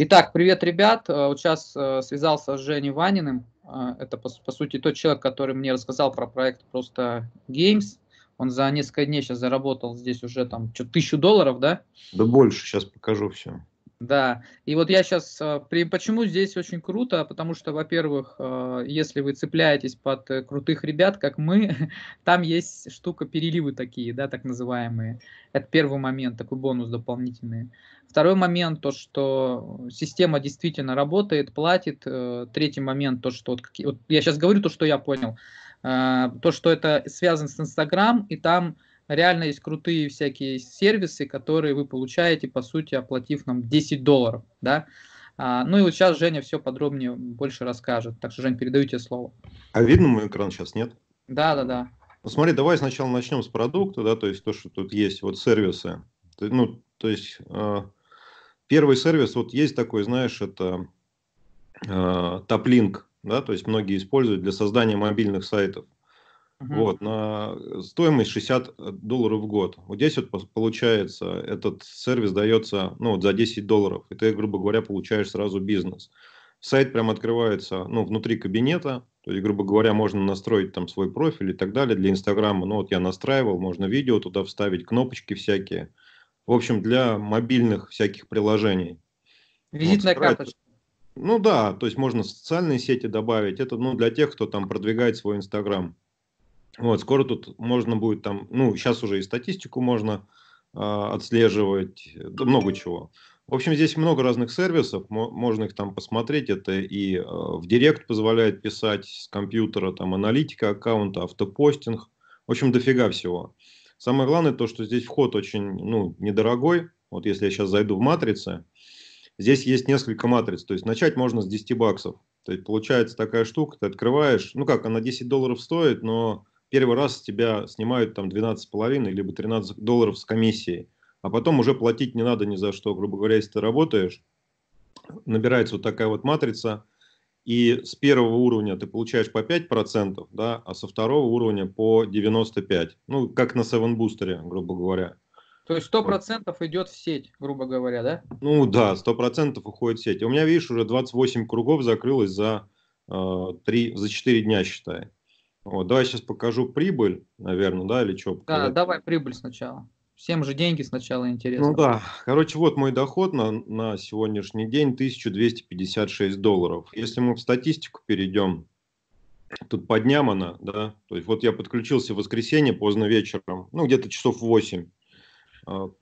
Итак, привет, ребят. Э, вот сейчас э, связался с Женей Ваниным. Э, это, по, по сути, тот человек, который мне рассказал про проект просто Games. Он за несколько дней сейчас заработал здесь уже там что тысячу долларов, да? Да больше, сейчас покажу все. Да, и вот я сейчас, э, почему здесь очень круто, потому что, во-первых, э, если вы цепляетесь под э, крутых ребят, как мы, там есть штука переливы такие, да, так называемые. Это первый момент, такой бонус дополнительный. Второй момент, то, что система действительно работает, платит. Третий момент, то, что вот, вот я сейчас говорю то, что я понял, то, что это связано с Инстаграм, и там реально есть крутые всякие сервисы, которые вы получаете, по сути, оплатив нам 10 долларов, да. А, ну и вот сейчас Женя все подробнее больше расскажет. Так что, Жень, передаю тебе слово. А видно мой экран сейчас, нет? Да, да, да. Ну смотри, давай сначала начнем с продукта, да, то есть то, что тут есть, вот сервисы. Ну, то есть э, первый сервис, вот есть такой, знаешь, это э, Toplink, да, то есть многие используют для создания мобильных сайтов. Угу. Вот, на стоимость 60 долларов в год. Вот здесь вот получается, этот сервис дается ну, вот за 10 долларов, и ты, грубо говоря, получаешь сразу бизнес. Сайт прям открывается ну, внутри кабинета, то есть, грубо говоря, можно настроить там свой профиль и так далее для Инстаграма. Ну вот я настраивал, можно видео туда вставить, кнопочки всякие. В общем, для мобильных всяких приложений. Визитная вот, карточка. Ну да, то есть можно социальные сети добавить. Это ну, для тех, кто там продвигает свой Инстаграм. Вот, скоро тут можно будет там, ну, сейчас уже и статистику можно э, отслеживать, да, много чего. В общем, здесь много разных сервисов, можно их там посмотреть. Это и э, в Директ позволяет писать с компьютера, там аналитика аккаунта, автопостинг. В общем, дофига всего. Самое главное то, что здесь вход очень ну, недорогой. Вот если я сейчас зайду в матрицы, здесь есть несколько матриц. То есть начать можно с 10 баксов. То есть получается такая штука, ты открываешь, ну как, она 10 долларов стоит, но первый раз тебя снимают там 12,5 либо 13 долларов с комиссией, а потом уже платить не надо ни за что. Грубо говоря, если ты работаешь, набирается вот такая вот матрица, и с первого уровня ты получаешь по 5%, да, а со второго уровня по 95%. Ну, как на 7 бустере, грубо говоря. То есть 100% вот. идет в сеть, грубо говоря, да? Ну да, 100% уходит в сеть. У меня, видишь, уже 28 кругов закрылось за, э, 3, за 4 дня, считай. Вот, давай сейчас покажу прибыль, наверное, да, или что? Да, давай прибыль сначала. Всем же деньги сначала интересно. Ну да, короче, вот мой доход на, на сегодняшний день 1256 долларов. Если мы в статистику перейдем, тут по дням она, да, то есть вот я подключился в воскресенье поздно вечером, ну где-то часов 8,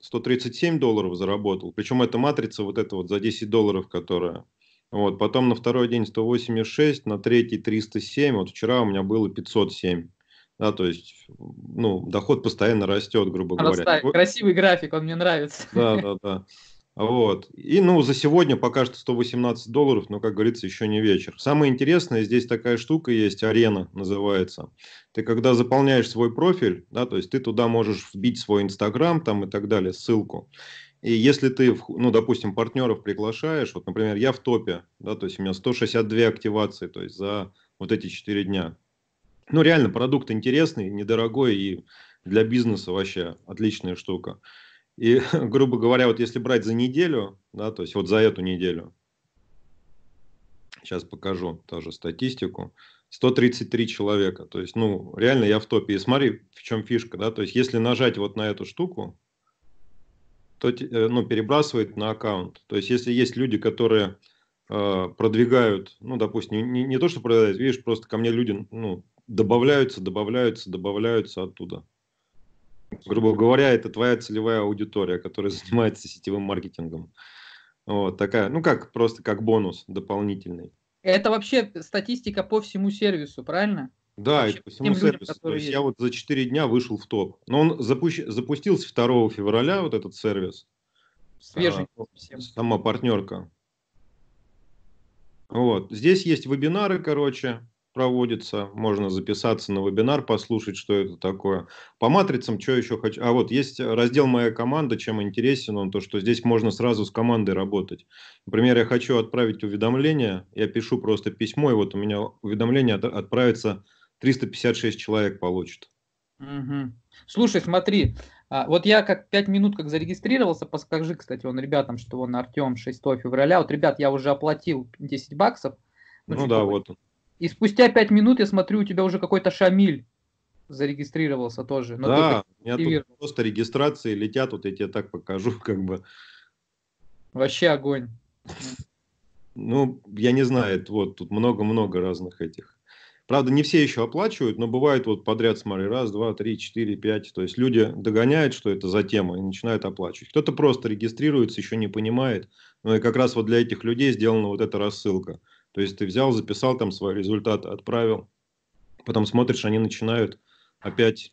137 а, долларов заработал, причем эта матрица вот эта вот за 10 долларов, которая вот, потом на второй день 186, на третий 307, вот вчера у меня было 507. Да, то есть, ну, доход постоянно растет, грубо говоря. Красивый график, он мне нравится. Да, да, да. Вот. И, ну, за сегодня пока что 118 долларов, но, как говорится, еще не вечер. Самое интересное, здесь такая штука есть, арена называется. Ты когда заполняешь свой профиль, да, то есть ты туда можешь вбить свой Инстаграм там и так далее, ссылку. И если ты, ну, допустим, партнеров приглашаешь, вот, например, я в топе, да, то есть у меня 162 активации, то есть за вот эти 4 дня. Ну, реально, продукт интересный, недорогой и для бизнеса вообще отличная штука. И, грубо говоря, вот если брать за неделю, да, то есть вот за эту неделю, сейчас покажу тоже статистику, 133 человека. То есть, ну, реально я в топе. И смотри, в чем фишка, да, то есть если нажать вот на эту штуку, то э, ну, перебрасывает на аккаунт. То есть, если есть люди, которые э, продвигают, ну, допустим, не, не то, что продают, видишь, просто ко мне люди ну, добавляются, добавляются, добавляются оттуда. Грубо говоря, это твоя целевая аудитория, которая занимается сетевым маркетингом. Вот такая, ну как, просто как бонус дополнительный. Это вообще статистика по всему сервису, правильно? Да, Вообще, это по всему сервису. Людям, То есть есть. я вот за 4 дня вышел в топ. Но он запущ... запустился 2 февраля, вот этот сервис. Свежий. А, сама партнерка. Вот. Здесь есть вебинары, короче, проводятся. Можно записаться на вебинар, послушать, что это такое. По матрицам, что еще хочу. А вот есть раздел «Моя команда». Чем интересен он? То, что здесь можно сразу с командой работать. Например, я хочу отправить уведомление. Я пишу просто письмо, и вот у меня уведомление отправится 356 человек получит. Угу. Слушай, смотри, А, вот я как 5 минут как зарегистрировался, подскажи, кстати, он ребятам, что он Артем 6 февраля. Вот, ребят, я уже оплатил 10 баксов. Ну, ну да, вот. И спустя 5 минут я смотрю, у тебя уже какой-то Шамиль зарегистрировался тоже. Но да, у меня тут просто регистрации летят, вот я тебе так покажу, как бы. Вообще огонь. Ну, я не знаю, вот тут много-много разных этих. Правда, не все еще оплачивают, но бывает вот подряд, смотри, раз, два, три, четыре, пять. То есть люди догоняют, что это за тема, и начинают оплачивать. Кто-то просто регистрируется, еще не понимает. Ну и как раз вот для этих людей сделана вот эта рассылка. То есть ты взял, записал там свои результаты, отправил. Потом смотришь, они начинают опять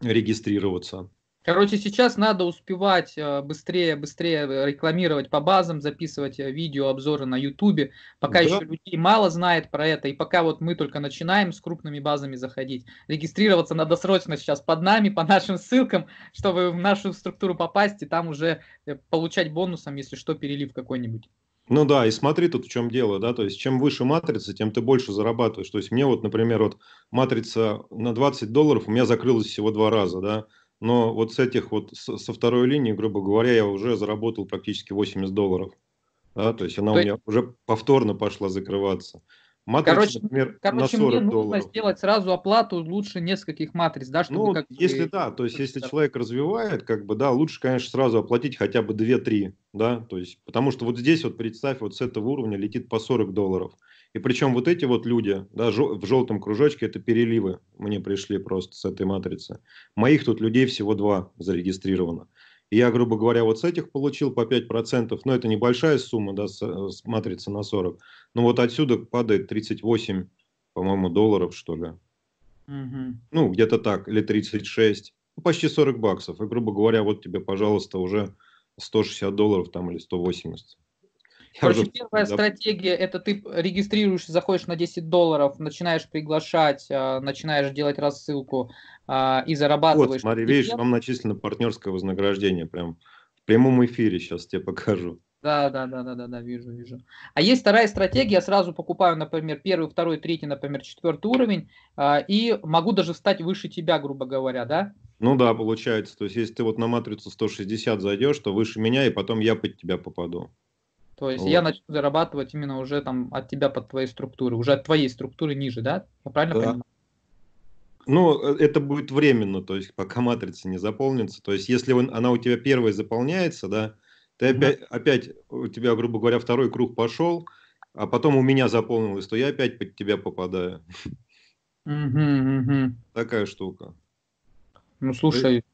регистрироваться. Короче, сейчас надо успевать э, быстрее, быстрее рекламировать по базам, записывать э, видео, обзоры на Ютубе, пока да. еще людей мало знает про это, и пока вот мы только начинаем с крупными базами заходить. Регистрироваться надо срочно сейчас под нами, по нашим ссылкам, чтобы в нашу структуру попасть и там уже э, получать бонусом, если что, перелив какой-нибудь. Ну да, и смотри тут в чем дело, да, то есть чем выше матрица, тем ты больше зарабатываешь. То есть мне вот, например, вот матрица на 20 долларов у меня закрылась всего два раза, да, но вот с этих вот, со второй линии, грубо говоря, я уже заработал практически 80 долларов. Да, то есть она то у меня уже повторно пошла закрываться. Матрица, короче, например, короче, на 40 мне нужно долларов. сделать сразу оплату лучше нескольких матриц, да, чтобы ну, как если бы... да, то есть если человек развивает, как бы, да, лучше, конечно, сразу оплатить хотя бы 2-3, да, то есть, потому что вот здесь вот представь, вот с этого уровня летит по 40 долларов. И причем вот эти вот люди, да, в желтом кружочке, это переливы мне пришли просто с этой матрицы. Моих тут людей всего два зарегистрировано. И я, грубо говоря, вот с этих получил по 5%, но это небольшая сумма, да, с, с матрицы на 40. Но вот отсюда падает 38, по-моему, долларов, что ли. Угу. Ну, где-то так, или 36. Ну, почти 40 баксов. И, грубо говоря, вот тебе, пожалуйста, уже 160 долларов там или 180. Короче, уже... первая да. стратегия это ты регистрируешься, заходишь на 10 долларов, начинаешь приглашать, а, начинаешь делать рассылку а, и зарабатываешь. Вот, смотри, видишь, вам начислено партнерское вознаграждение. Прям в прямом эфире сейчас тебе покажу. Да, да, да, да, да, да, вижу, вижу. А есть вторая стратегия, я сразу покупаю, например, первый, второй, третий, например, четвертый уровень, а, и могу даже стать выше тебя, грубо говоря, да? Ну да, получается. То есть, если ты вот на матрицу 160 зайдешь, то выше меня, и потом я под тебя попаду. То есть вот. я начну зарабатывать именно уже там от тебя под твоей структуры, уже от твоей структуры ниже, да? Я правильно да. понимаю? Ну, э, это будет временно, то есть пока матрица не заполнится. То есть если он, она у тебя первая заполняется, да, ты опять, опять, у тебя, грубо говоря, второй круг пошел, а потом у меня заполнилось, то я опять под тебя попадаю. Mm-hmm, mm-hmm. Такая штука. Ну, слушай. То,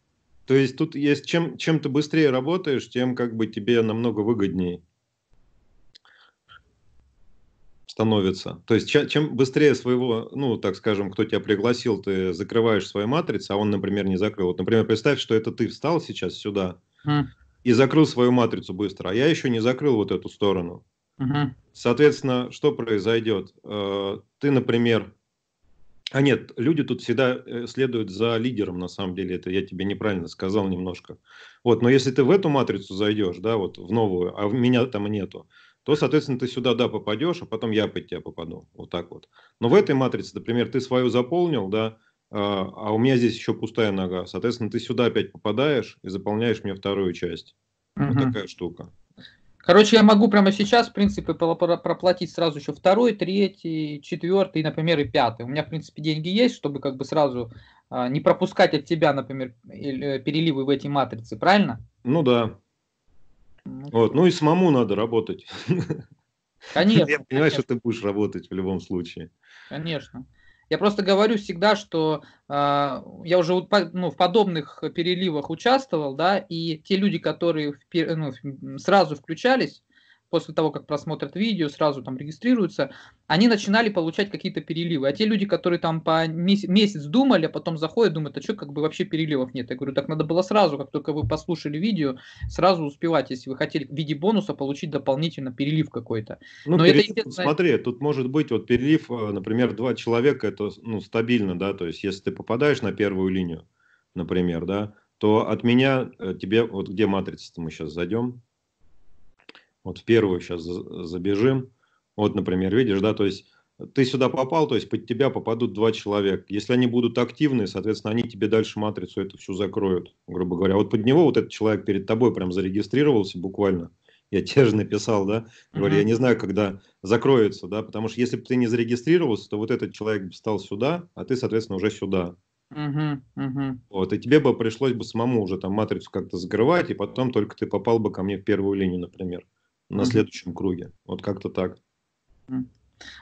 то есть тут есть, чем, чем ты быстрее работаешь, тем как бы тебе намного выгоднее. Становится. То есть чем быстрее своего, ну, так скажем, кто тебя пригласил, ты закрываешь свою матрицу, а он, например, не закрыл. Вот, например, представь, что это ты встал сейчас сюда mm. и закрыл свою матрицу быстро, а я еще не закрыл вот эту сторону. Mm-hmm. Соответственно, что произойдет? Э, ты, например, а нет, люди тут всегда э, следуют за лидером, на самом деле, это я тебе неправильно сказал немножко. Вот, но если ты в эту матрицу зайдешь, да, вот в новую, а меня там нету, то, соответственно, ты сюда, да, попадешь, а потом я под тебя попаду. Вот так вот. Но в этой матрице, например, ты свою заполнил, да, а, а у меня здесь еще пустая нога. Соответственно, ты сюда опять попадаешь и заполняешь мне вторую часть. Угу. Вот такая штука. Короче, я могу прямо сейчас, в принципе, проплатить сразу еще второй, третий, четвертый, например, и пятый. У меня, в принципе, деньги есть, чтобы как бы сразу а, не пропускать от тебя, например, э, переливы в эти матрицы, правильно? Ну да. Вот. Ну и самому надо работать. Конечно. Я понимаю, что ты будешь работать в любом случае. Конечно. Я просто говорю всегда, что э, я уже ну, в подобных переливах участвовал, да, и те люди, которые в, ну, сразу включались, после того, как просмотрят видео, сразу там регистрируются, они начинали получать какие-то переливы. А те люди, которые там по месяц, месяц думали, а потом заходят, думают, а что, как бы вообще переливов нет. Я говорю, так надо было сразу, как только вы послушали видео, сразу успевать, если вы хотели в виде бонуса получить дополнительно перелив какой-то. Ну, Но перелив, это, смотри, тут может быть вот перелив, э, например, два человека, это ну, стабильно, да, то есть если ты попадаешь на первую линию, например, да, то от меня э, тебе, вот где матрица мы сейчас зайдем, вот в первую сейчас забежим. Вот, например, видишь, да, то есть ты сюда попал, то есть под тебя попадут два человека. Если они будут активны, соответственно, они тебе дальше матрицу эту всю закроют, грубо говоря. Вот под него вот этот человек перед тобой прям зарегистрировался буквально. Я тебе же написал, да? Говорю, uh-huh. я не знаю, когда закроется, да, потому что если бы ты не зарегистрировался, то вот этот человек бы стал сюда, а ты, соответственно, уже сюда. Uh-huh, uh-huh. Вот, и тебе бы пришлось бы самому уже там матрицу как-то закрывать, и потом только ты попал бы ко мне в первую линию, например, на следующем круге. Вот как-то так.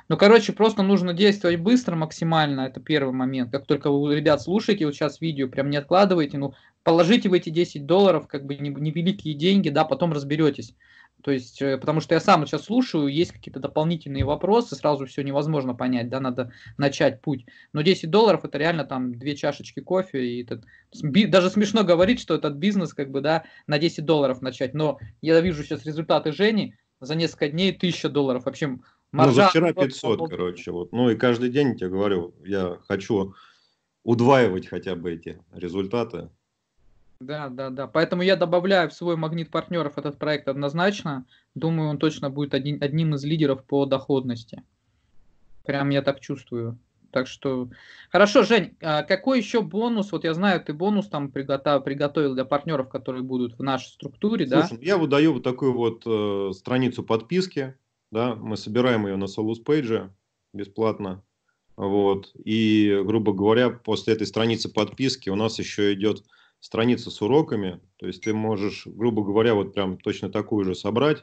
Ну, короче, просто нужно действовать быстро максимально, это первый момент. Как только вы, ребят, слушаете вот сейчас видео, прям не откладывайте, ну, положите в эти 10 долларов, как бы невеликие деньги, да, потом разберетесь. То есть, э, потому что я сам сейчас слушаю, есть какие-то дополнительные вопросы, сразу все невозможно понять, да, надо начать путь. Но 10 долларов это реально там две чашечки кофе, и это, даже смешно говорить, что этот бизнес, как бы, да, на 10 долларов начать. Но я вижу сейчас результаты Жени, за несколько дней 1000 долларов. Вообще, Маржа, ну, за вчера 500, просто... короче. Вот. Ну и каждый день, я тебе говорю, я хочу удваивать хотя бы эти результаты. Да, да, да. Поэтому я добавляю в свой магнит партнеров этот проект однозначно. Думаю, он точно будет один, одним из лидеров по доходности. Прям я так чувствую. Так что, хорошо, Жень, а какой еще бонус? Вот я знаю, ты бонус там приготовил, приготовил для партнеров, которые будут в нашей структуре, Слушай, да? Я выдаю вот такую вот э, страницу подписки да, мы собираем ее на Solus Page бесплатно, вот, и, грубо говоря, после этой страницы подписки у нас еще идет страница с уроками, то есть ты можешь, грубо говоря, вот прям точно такую же собрать,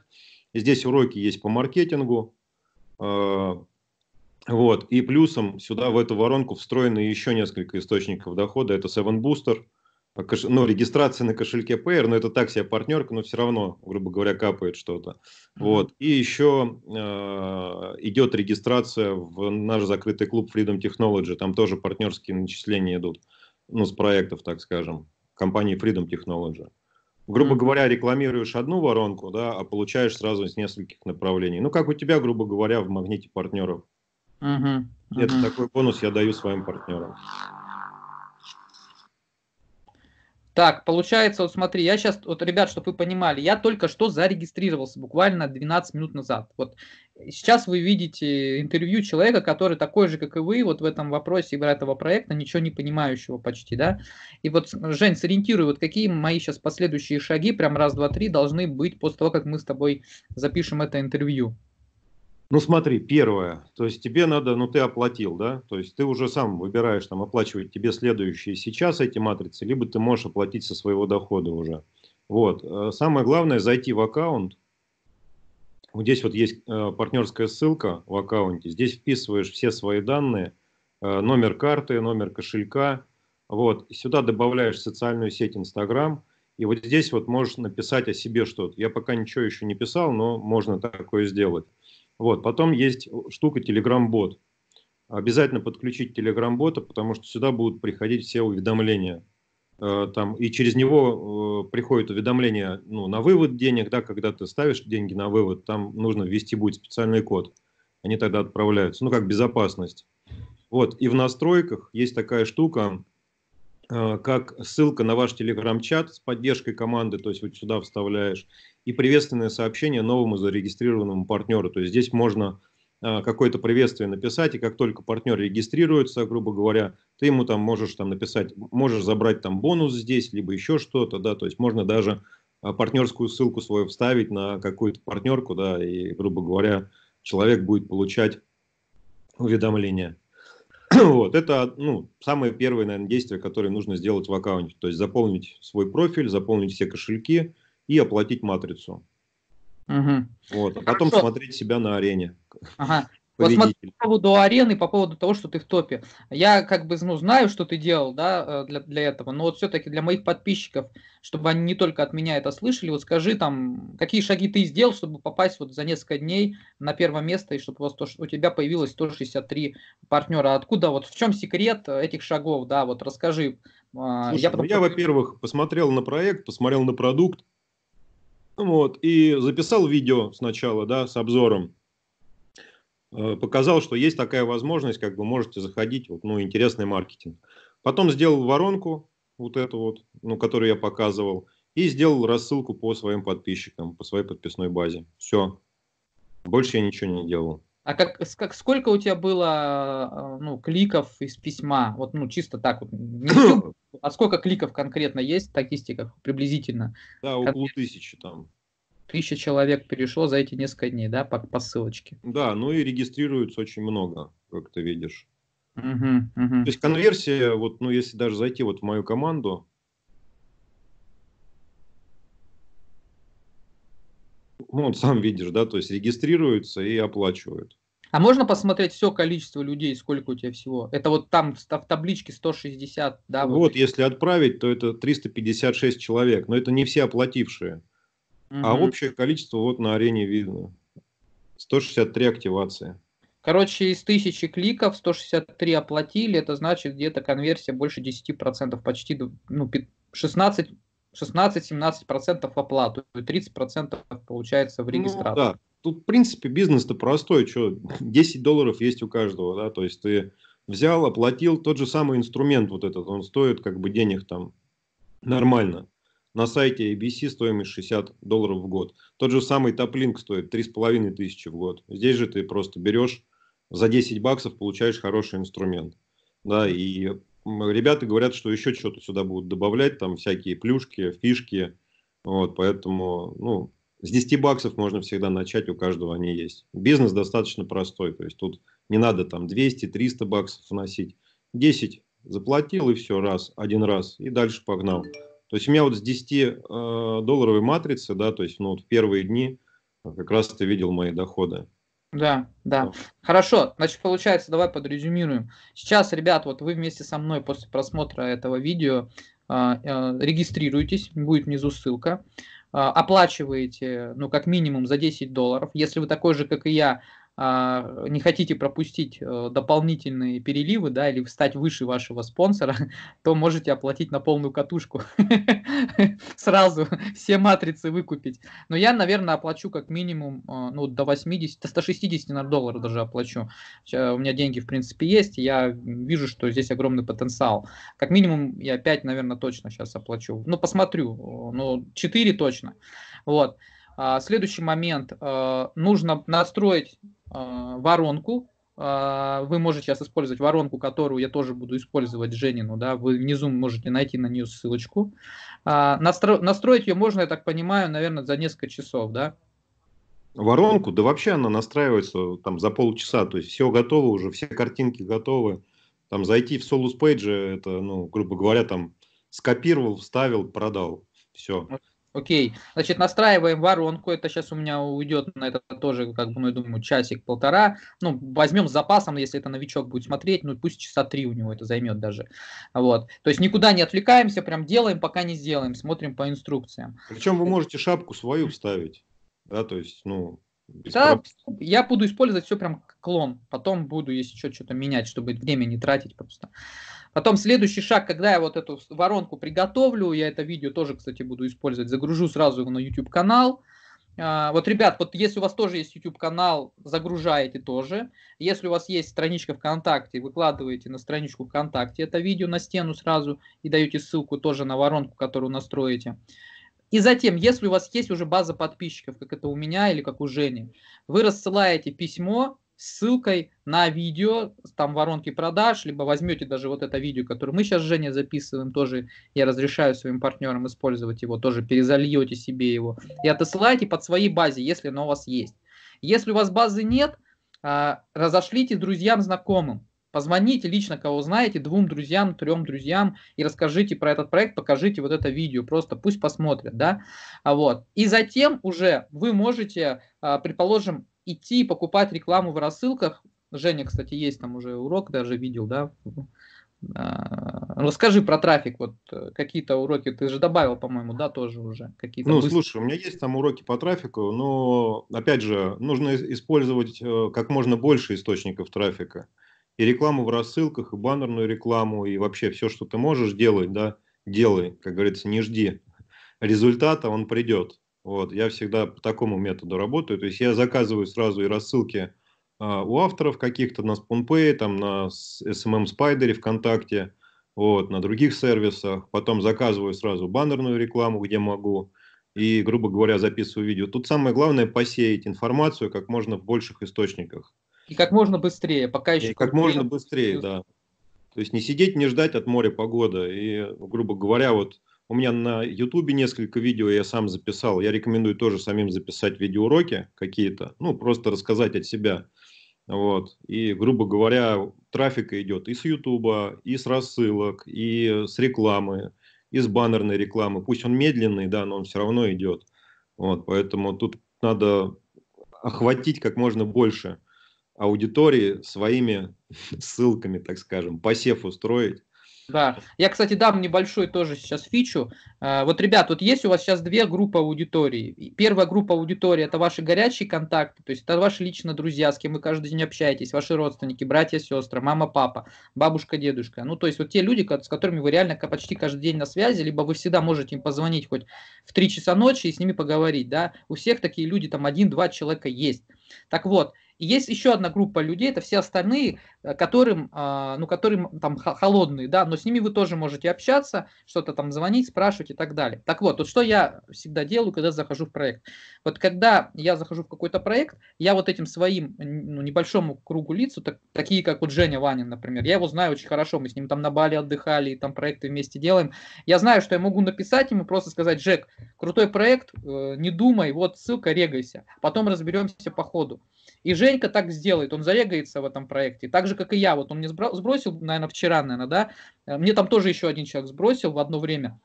и здесь уроки есть по маркетингу, э, вот, и плюсом сюда в эту воронку встроены еще несколько источников дохода, это Seven Booster, ну, регистрация на кошельке Payer, но это так себе партнерка, но все равно, грубо говоря, капает что-то. Вот. И еще э, идет регистрация в наш закрытый клуб Freedom Technology, там тоже партнерские начисления идут, ну, с проектов, так скажем, компании Freedom Technology. Грубо mm-hmm. говоря, рекламируешь одну воронку, да, а получаешь сразу из нескольких направлений. Ну, как у тебя, грубо говоря, в магните партнеров. Mm-hmm. Mm-hmm. Это такой бонус я даю своим партнерам. Так, получается, вот смотри, я сейчас, вот, ребят, чтобы вы понимали, я только что зарегистрировался, буквально 12 минут назад. Вот сейчас вы видите интервью человека, который такой же, как и вы, вот в этом вопросе этого проекта, ничего не понимающего почти, да. И вот, Жень, сориентируй, вот какие мои сейчас последующие шаги, прям раз, два, три, должны быть после того, как мы с тобой запишем это интервью. Ну смотри, первое, то есть тебе надо, ну ты оплатил, да, то есть ты уже сам выбираешь, там, оплачивать тебе следующие сейчас эти матрицы, либо ты можешь оплатить со своего дохода уже. Вот, э, самое главное зайти в аккаунт, вот здесь вот есть э, партнерская ссылка в аккаунте, здесь вписываешь все свои данные, э, номер карты, номер кошелька, вот, сюда добавляешь социальную сеть Инстаграм, и вот здесь вот можешь написать о себе что-то. Я пока ничего еще не писал, но можно такое сделать. Вот. Потом есть штука Telegram-бот. Обязательно подключить Telegram-бота, потому что сюда будут приходить все уведомления. Э, там, и через него э, приходит уведомление ну, на вывод денег, да, когда ты ставишь деньги на вывод, там нужно ввести будет специальный код. Они тогда отправляются. Ну, как безопасность. Вот. И в настройках есть такая штука, э, как ссылка на ваш телеграм-чат с поддержкой команды, то есть вот сюда вставляешь и приветственное сообщение новому зарегистрированному партнеру. То есть здесь можно какое-то приветствие написать, и как только партнер регистрируется, грубо говоря, ты ему там можешь там написать, можешь забрать там бонус здесь, либо еще что-то, да, то есть можно даже а, партнерскую ссылку свою вставить на какую-то партнерку, да, и, грубо говоря, человек будет получать уведомления. Вот, это ну, самое первое, наверное, действие, которое нужно сделать в аккаунте. То есть заполнить свой профиль, заполнить все кошельки, и оплатить матрицу. Угу. Вот, а потом Хорошо. смотреть себя на арене. Ага. Вот смотри, по поводу арены, по поводу того, что ты в топе. Я как бы ну, знаю, что ты делал да, э, для, для этого, но вот все-таки для моих подписчиков, чтобы они не только от меня это слышали, вот скажи там, какие шаги ты сделал, чтобы попасть вот за несколько дней на первое место, и чтобы у, вас то, у тебя появилось 163 партнера. Откуда, вот в чем секрет этих шагов, да, вот расскажи. А, Слушай, я, потом... ну, я, во-первых, посмотрел на проект, посмотрел на продукт, вот, и записал видео сначала, да, с обзором. Э, показал, что есть такая возможность, как бы можете заходить, вот, ну, интересный маркетинг. Потом сделал воронку, вот эту вот, ну, которую я показывал, и сделал рассылку по своим подписчикам, по своей подписной базе. Все. Больше я ничего не делал. А как, как сколько у тебя было а, ну, кликов из письма? Вот, ну, чисто так вот. а сколько кликов конкретно есть в статистиках приблизительно? Да, около тысячи там. Тысяча человек перешло за эти несколько дней, да, по, по ссылочке. Да, ну и регистрируется очень много, как ты видишь. Угу, угу. То есть конверсия, вот, ну, если даже зайти вот в мою команду, ну, вот сам видишь, да, то есть регистрируются и оплачивают. А можно посмотреть все количество людей, сколько у тебя всего? Это вот там в табличке 160, да? Вот, вот если отправить, то это 356 человек, но это не все оплатившие. Угу. А общее количество вот на арене видно. 163 активации. Короче, из тысячи кликов 163 оплатили, это значит где-то конверсия больше 10%, почти ну, 16 16-17% в оплату, и 30% получается в ну регистрацию. Ну, да, тут в принципе бизнес-то простой, что 10 долларов есть у каждого, да, то есть ты взял, оплатил тот же самый инструмент вот этот, он стоит как бы денег там нормально. На сайте ABC стоимость 60 долларов в год. Тот же самый топлинк стоит 3,5 тысячи в год. Здесь же ты просто берешь за 10 баксов получаешь хороший инструмент. Да, и ребята говорят, что еще что-то сюда будут добавлять, там всякие плюшки, фишки. Вот, поэтому, ну, с 10 баксов можно всегда начать, у каждого они есть. Бизнес достаточно простой, то есть тут не надо там 200-300 баксов вносить. 10 заплатил и все, раз, один раз, и дальше погнал. То есть у меня вот с 10 э, долларовой матрицы, да, то есть ну, вот в первые дни как раз ты видел мои доходы. Да, да. Хорошо, значит, получается, давай подрезюмируем. Сейчас, ребят, вот вы вместе со мной после просмотра этого видео э, э, регистрируйтесь, будет внизу ссылка, э, оплачиваете, ну, как минимум за 10 долларов. Если вы такой же, как и я, а, не хотите пропустить э, дополнительные переливы, да, или стать выше вашего спонсора, то можете оплатить на полную катушку. Сразу все матрицы выкупить. Но я, наверное, оплачу как минимум э, ну, до 80, до 160 на долларов даже оплачу. У меня деньги, в принципе, есть, я вижу, что здесь огромный потенциал. Как минимум я 5, наверное, точно сейчас оплачу. Ну, посмотрю, ну, 4 точно. Вот. А, следующий момент. Э, нужно настроить а, воронку. А, вы можете сейчас использовать воронку, которую я тоже буду использовать Женину. Да? Вы внизу можете найти на нее ссылочку. А, настро... Настроить ее можно, я так понимаю, наверное, за несколько часов. Да? Воронку, да вообще она настраивается там за полчаса, то есть все готово уже, все картинки готовы. Там зайти в Solus Page, это, ну, грубо говоря, там скопировал, вставил, продал. Все. Окей, значит, настраиваем воронку, это сейчас у меня уйдет на это тоже, как бы, ну, я думаю, часик-полтора, ну, возьмем с запасом, если это новичок будет смотреть, ну, пусть часа три у него это займет даже, вот, то есть никуда не отвлекаемся, прям делаем, пока не сделаем, смотрим по инструкциям. Причем вы можете шапку свою вставить, да, то есть, ну, да, я буду использовать все прям клон, потом буду, если что, что-то менять, чтобы время не тратить просто. Потом следующий шаг, когда я вот эту воронку приготовлю, я это видео тоже, кстати, буду использовать, загружу сразу его на YouTube канал. А, вот, ребят, вот если у вас тоже есть YouTube канал, загружаете тоже. Если у вас есть страничка ВКонтакте, выкладываете на страничку ВКонтакте это видео на стену сразу и даете ссылку тоже на воронку, которую настроите. И затем, если у вас есть уже база подписчиков, как это у меня или как у Жени, вы рассылаете письмо ссылкой на видео, там воронки продаж, либо возьмете даже вот это видео, которое мы сейчас с Женей записываем, тоже я разрешаю своим партнерам использовать его, тоже перезальете себе его, и отосылаете под своей базе, если она у вас есть. Если у вас базы нет, а, разошлите друзьям, знакомым. Позвоните лично, кого знаете, двум друзьям, трем друзьям и расскажите про этот проект, покажите вот это видео, просто пусть посмотрят, да, а вот. И затем уже вы можете, а, предположим, идти покупать рекламу в рассылках. Женя, кстати, есть там уже урок, даже видел, да? А, расскажи про трафик, вот э, какие-то уроки ты же добавил, по-моему, да, тоже уже какие-то. Ну, быстрые... слушай, у меня есть там уроки по трафику, но опять же нужно использовать э, как можно больше источников трафика, и рекламу в рассылках, и баннерную рекламу, и вообще все, что ты можешь делать, да, делай, как говорится, не жди результата, он придет. Вот, я всегда по такому методу работаю. То есть я заказываю сразу и рассылки а, у авторов каких-то на SpoonPay, там на SMM Spider ВКонтакте, вот, на других сервисах. Потом заказываю сразу баннерную рекламу, где могу. И, грубо говоря, записываю видео. Тут самое главное посеять информацию как можно в больших источниках. И как можно быстрее, пока еще... И как можно быстрее, да. То есть не сидеть, не ждать от моря погода. И, грубо говоря, вот у меня на Ютубе несколько видео я сам записал. Я рекомендую тоже самим записать видеоуроки какие-то. Ну, просто рассказать от себя. Вот. И, грубо говоря, трафика идет и с Ютуба, и с рассылок, и с рекламы, и с баннерной рекламы. Пусть он медленный, да, но он все равно идет. Вот. Поэтому тут надо охватить как можно больше аудитории своими ссылками, так скажем, посев устроить. Да, я, кстати, дам небольшой тоже сейчас фичу. А, вот, ребят, вот есть у вас сейчас две группы аудитории. Первая группа аудитории – это ваши горячие контакты, то есть это ваши лично друзья, с кем вы каждый день общаетесь, ваши родственники, братья, сестры, мама, папа, бабушка, дедушка. Ну, то есть вот те люди, с которыми вы реально почти каждый день на связи, либо вы всегда можете им позвонить хоть в 3 часа ночи и с ними поговорить, да. У всех такие люди, там, один-два человека есть. Так вот, и есть еще одна группа людей, это все остальные, э, которым, а, ну, которым там холодные, да, но с ними вы тоже можете общаться, что-то там звонить, спрашивать и так далее. Так вот, вот что я всегда делаю, когда захожу в проект. Вот когда я захожу в какой-то проект, я вот этим своим ну, небольшому кругу лиц, так, такие как вот Женя Ванин, например, я его знаю очень хорошо, мы с ним там на Бали отдыхали, и там проекты вместе делаем. Я знаю, что я могу написать ему, просто сказать, Жек, крутой проект, э, не думай, вот ссылка, регайся, потом разберемся по ходу. И Женька так сделает, он зарегается в этом проекте. Так же, как и я. Вот он мне сбросил, наверное, вчера, наверное, да. Э, мне там тоже еще один человек сбросил в одно время.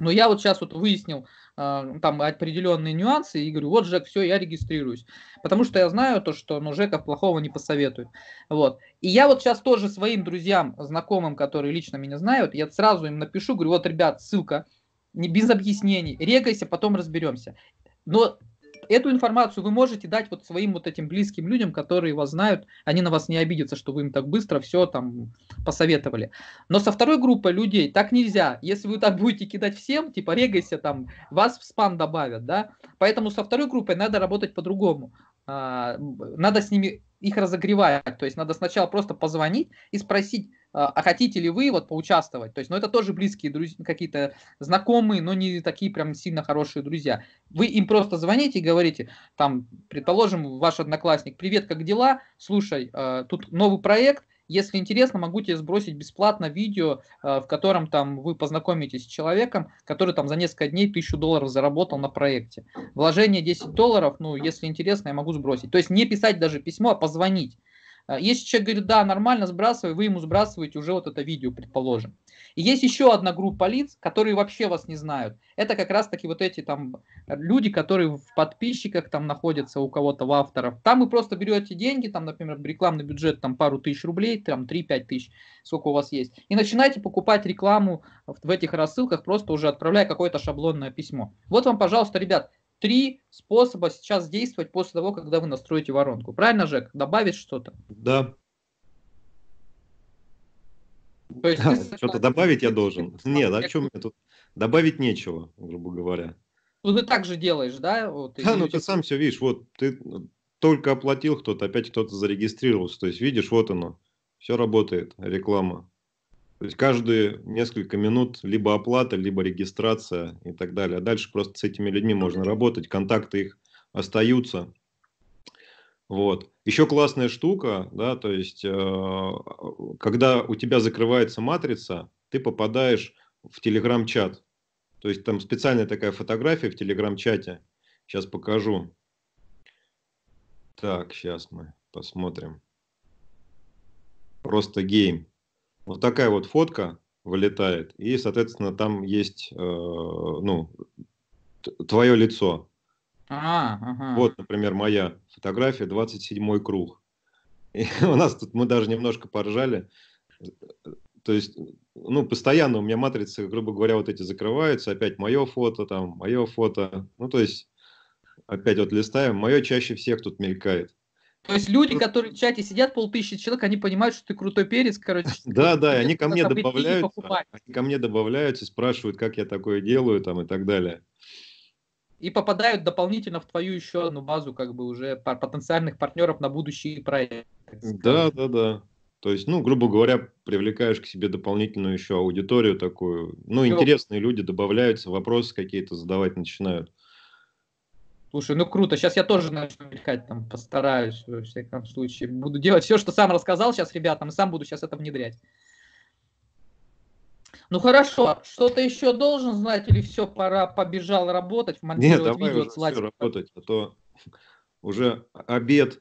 Но я вот сейчас вот выяснил э, там определенные нюансы и говорю, вот, Жек, все, я регистрируюсь. Потому что я знаю то, что ну, Жека плохого не посоветует. Вот. И я вот сейчас тоже своим друзьям, знакомым, которые лично меня знают, я сразу им напишу, говорю, вот, ребят, ссылка, не без объяснений, регайся, потом разберемся. Но эту информацию вы можете дать вот своим вот этим близким людям, которые вас знают, они на вас не обидятся, что вы им так быстро все там посоветовали. Но со второй группой людей так нельзя. Если вы так будете кидать всем, типа регайся там, вас в спам добавят, да. Поэтому со второй группой надо работать по-другому. А, надо с ними их разогревать. То есть надо сначала просто позвонить и спросить, а, а хотите ли вы вот поучаствовать? То есть, ну это тоже близкие друзья, какие-то знакомые, но не такие прям сильно хорошие друзья. Вы им просто звоните и говорите, там, предположим, ваш одноклассник, привет, как дела? Слушай, а, тут новый проект, если интересно, могу тебе сбросить бесплатно видео, а, в котором там вы познакомитесь с человеком, который там за несколько дней тысячу долларов заработал на проекте. Вложение 10 долларов, ну, если интересно, я могу сбросить. То есть не писать даже письмо, а позвонить. А, если человек говорит, да, нормально, сбрасывай, вы ему сбрасываете уже вот это видео, предположим. И есть еще одна группа лиц, которые вообще вас не знают. Это как раз таки вот эти там люди, которые в подписчиках там находятся у кого-то в авторов. Там вы просто берете деньги, там, например, рекламный бюджет там пару тысяч рублей, там 3-5 тысяч, сколько у вас есть, и начинаете покупать рекламу в этих рассылках, просто уже отправляя какое-то шаблонное письмо. Вот вам, пожалуйста, ребят, три способа сейчас действовать после того, когда вы настроите воронку. Правильно, Жек? Добавить что-то? Да. То есть, Что-то добавить я должен. Нет, о чем мне тут? Добавить нечего, грубо говоря. Ну, ты так же делаешь, да? Вот, да, ну ты сам все видишь, вот ты только оплатил кто-то, опять кто-то зарегистрировался. То есть, видишь, вот оно, все работает, реклама. То есть каждые несколько минут либо оплата, либо регистрация и так далее. А дальше просто с этими людьми можно работать, контакты их остаются. Вот. Еще классная штука, да, то есть, э, когда у тебя закрывается матрица, ты попадаешь в телеграм-чат. То есть там специальная такая фотография в телеграм-чате. Сейчас покажу. Так, сейчас мы посмотрим. Просто гейм. Вот такая вот фотка вылетает, и, соответственно, там есть, э, ну, твое лицо. А, ага. Вот, например, моя фотография, 27-й круг. И у нас тут, мы даже немножко поржали. То есть, ну, постоянно у меня матрицы, грубо говоря, вот эти закрываются, опять мое фото, там, мое фото. Ну, то есть, опять вот листаем, мое чаще всех тут мелькает. То есть люди, которые в чате сидят, полтысячи человек, они понимают, что ты крутой перец, короче. Да, да, они ко мне добавляют, они ко мне добавляются, спрашивают, как я такое делаю, там и так далее. И попадают дополнительно в твою еще одну базу, как бы уже потенциальных партнеров на будущие проекты. Да, да, да. То есть, ну, грубо говоря, привлекаешь к себе дополнительную еще аудиторию такую. Ну, интересные люди добавляются, вопросы какие-то задавать начинают. Слушай, ну круто. Сейчас я тоже начну мелькать, там, постараюсь, во всяком случае. Буду делать все, что сам рассказал сейчас ребятам, и сам буду сейчас это внедрять. Ну хорошо, что-то еще должен знать или все, пора побежал работать, монтировать Нет, давай видео, уже все работать, а то уже обед.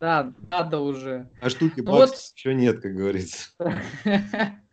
Да, надо уже. А штуки ну вот... еще нет, как говорится.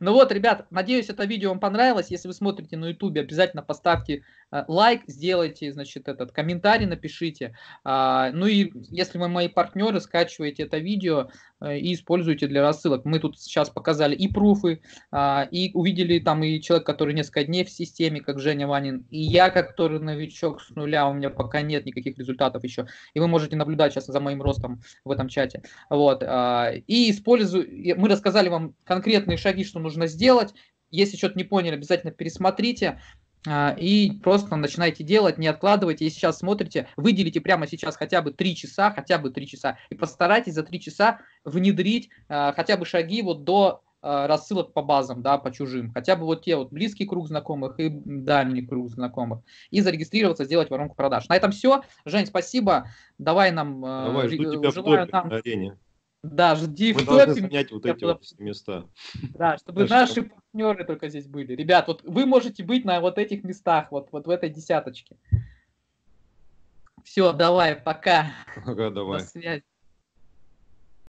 Ну вот, ребят, надеюсь, это видео вам понравилось. Если вы смотрите на YouTube, обязательно поставьте э, лайк, сделайте, значит, этот комментарий, напишите. А, ну и если вы мои партнеры, скачивайте это видео и используйте для рассылок. Мы тут сейчас показали и пруфы, а, и увидели там и человек, который несколько дней в системе, как Женя Ванин, и я, который новичок с нуля, у меня пока нет никаких результатов еще. И вы можете наблюдать сейчас за моим ростом в этом чате. Вот. А, и использую, мы рассказали вам конкретные шаги что нужно сделать. Если что-то не поняли, обязательно пересмотрите и просто начинайте делать, не откладывайте. Если сейчас смотрите, выделите прямо сейчас хотя бы 3 часа, хотя бы 3 часа, и постарайтесь за 3 часа внедрить а, хотя бы шаги вот до а, рассылок по базам, да, по чужим. Хотя бы вот те вот близкий круг знакомых и дальний круг знакомых. И зарегистрироваться, сделать воронку продаж. На этом все. Жень, спасибо. Давай нам... Давай, жду тебя в топе нам... на арене. Да, жди Мы в должны занять вот эти вот места. Да, чтобы наши партнеры только здесь были. Ребят, вот вы можете быть на вот этих местах, вот, вот в этой десяточке. Все, давай, пока. Пока, давай. До связи.